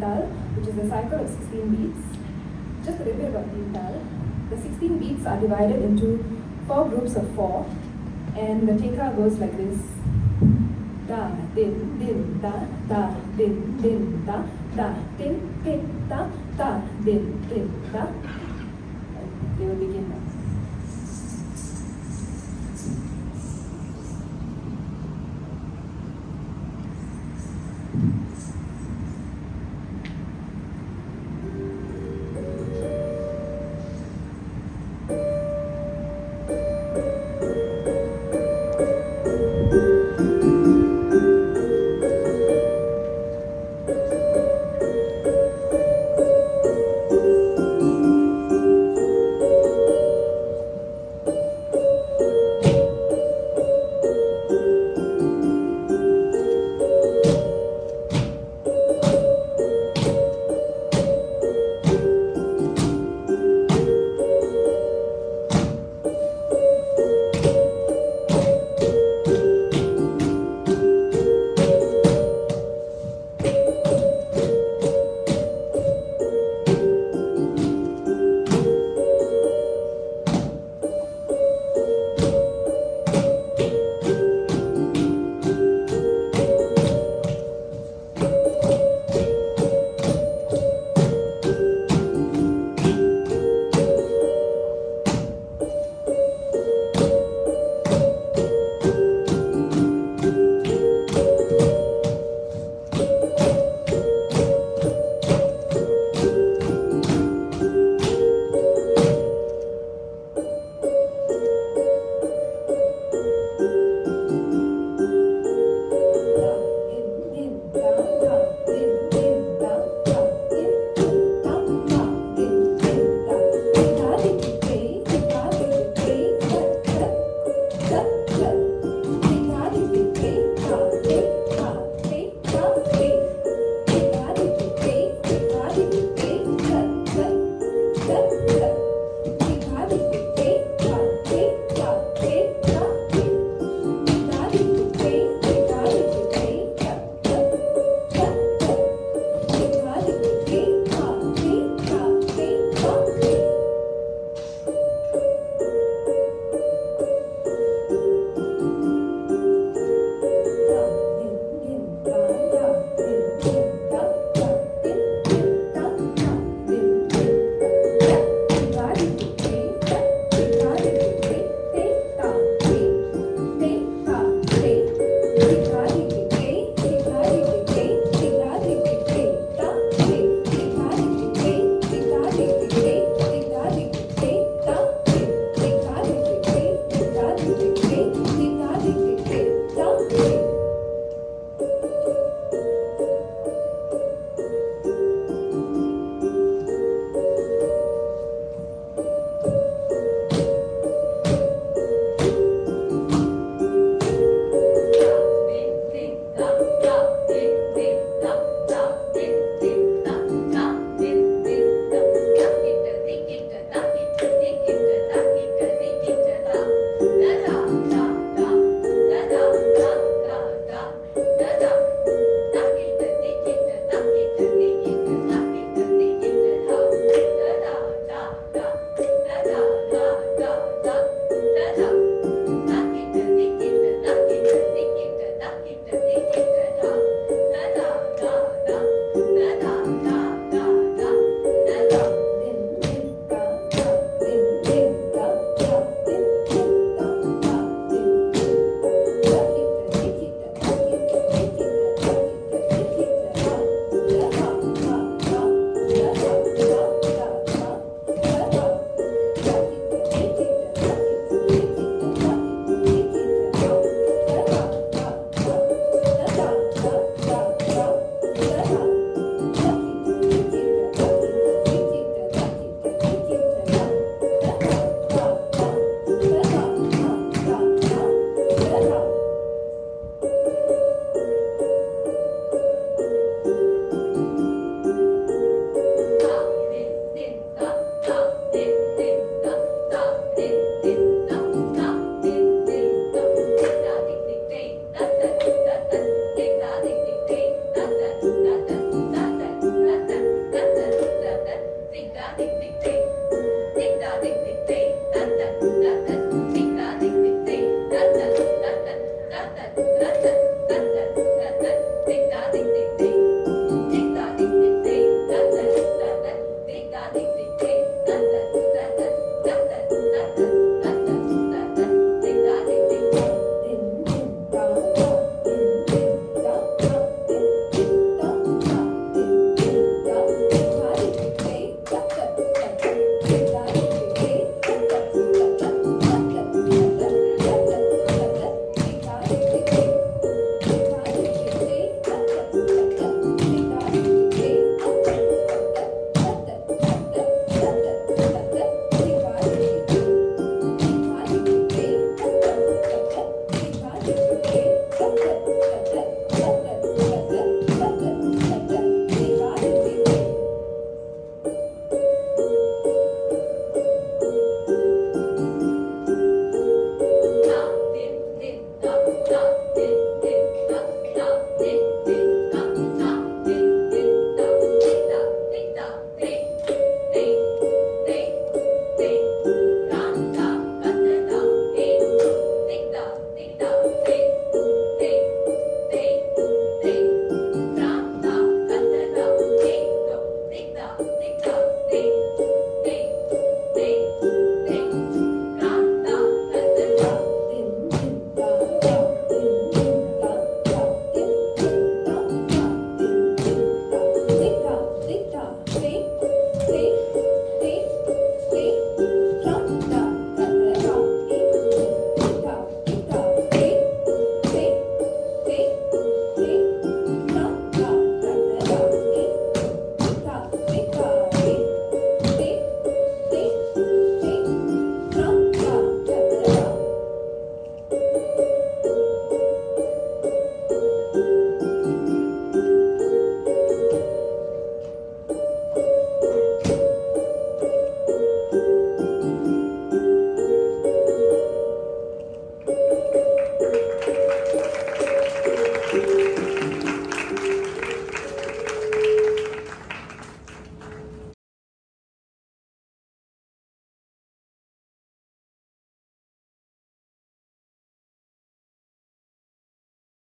Tal, which is a cycle of 16 beats. Just a little bit about Tintal. The 16 beats are divided into four groups of four, and the theka goes like this. Da, din, din, da, da, din, din, da, da, din, din, da, da, din, din, da. They will begin now.